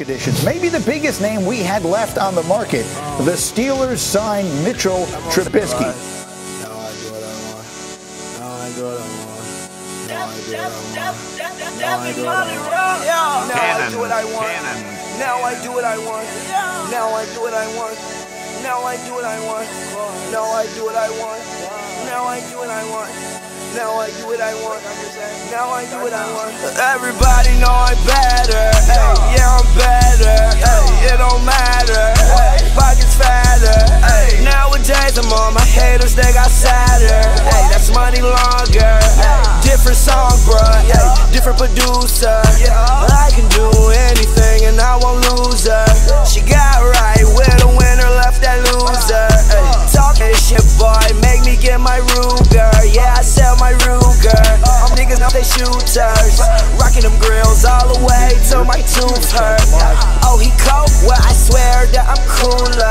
Editions. Maybe the biggest name we had left on the market. The Steelers signed Mitchell Trubisky. Now I do what I want. Now I do what I want. Now I do what I want. Now I do what I want. Now I do what I want. Now I do what I want. Now I do what I want. Now I do what I want. Now I do what different song, bruh. Ay, different producer. Yeah. I can do anything and I won't lose her. She got right with a winner, left that loser. Ay, talk shit, boy. Make me get my Ruger. Yeah, I sell my Ruger. All niggas know they shooters. Rocking them grills all the way till my tooth hurt. Oh, he cold? Well, I swear that I'm cooler.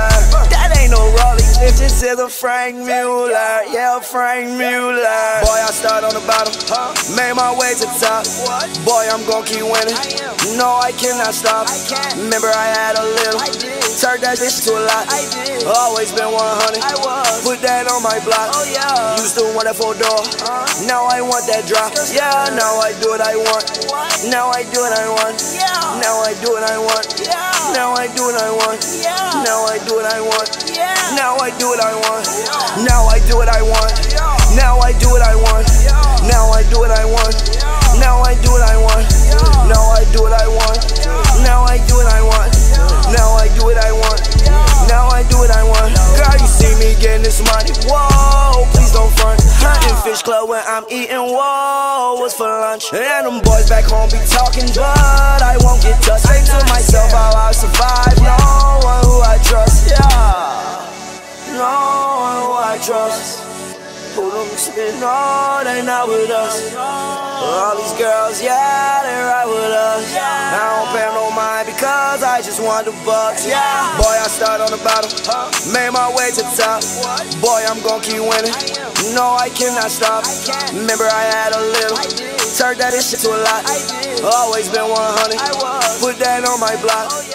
Is a Franck Muller. Yeah, Franck Muller. Boy, I start on the bottom. Made my way to the top. Boy, I'm gonna keep winning. No, I cannot stop. Remember, I had a little. Turned that bitch to a lot. Always been 100. Put that on my block. To want that four door. Now I want that drop. Yeah, now I do what I want. Now I do what I want. Now I do what I want. Now I do what I want. Now I do what I want. Now I do what I want. Now I do what I want. Now I do what I want. Now I do what I want. Now I do what I want. Now I do what I want. Now I do what I want. Now I do what I want. Now I do what I want. Girl, you see me getting this money. Whoa, club when I'm eating. What's for lunch? And them boys back home be talking, but I won't get touched. Think to myself how I survive. No one who I trust. Yeah. No one who I trust. Who them spin? No, they not with us. All these girls, yeah, they right with us. I don't pay no mind because I just want the bucks. Yeah, boy, I on the bottom, made my way to the top. Boy, I'm gonna keep winning. No, I cannot stop. Remember, I had a little. Turned that shit to a lot. Always been 100. Put that on my block.